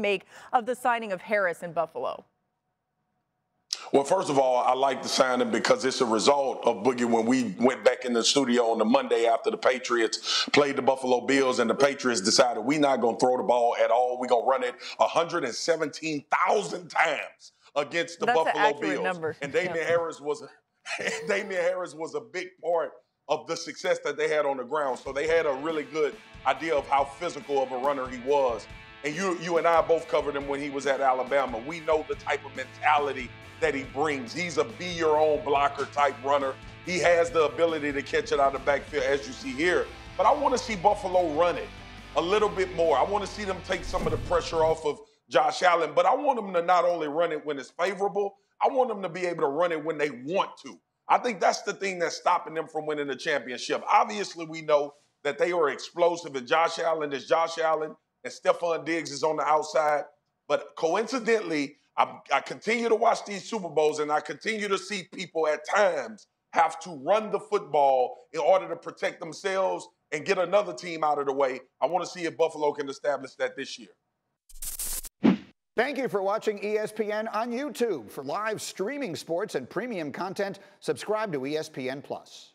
make of the signing of Harris in Buffalo? Well, first of all, I like the signing because it's a result of Boogie when we went back in the studio on the Monday after the Patriots played the Buffalo Bills and the Patriots decided we're not going to throw the ball at all. We're going to run it 117,000 times against the That's Buffalo an Bills. Number. And Damien yeah. Harris was a, Damien Harris was a big part of the success that they had on the ground. So they had a really good idea of how physical of a runner he was. And you, you and I both covered him when he was at Alabama. We know the type of mentality that he brings. He's a be your own blocker type runner. He has the ability to catch it out of the backfield, as you see here. But I want to see Buffalo run it a little bit more. I want to see them take some of the pressure off of Josh Allen, but I want them to not only run it when it's favorable, I want them to be able to run it when they want to. I think that's the thing that's stopping them from winning the championship. Obviously, we know that they are explosive, and Josh Allen is Josh Allen, and Stefon Diggs is on the outside. But coincidentally, I, I continue to watch these Super Bowls and I continue to see people at times have to run the football in order to protect themselves and get another team out of the way. I want to see if Buffalo can establish that this year. Thank you for watching ESPN on YouTube. For live streaming sports and premium content, subscribe to ESPN Plus.